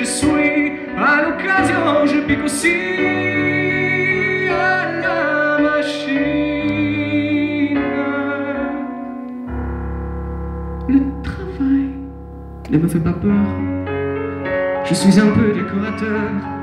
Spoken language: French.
je suis. À l'occasion, je pique aussi à la machine. Le travail ne me fait pas peur. Je suis un peu décorateur.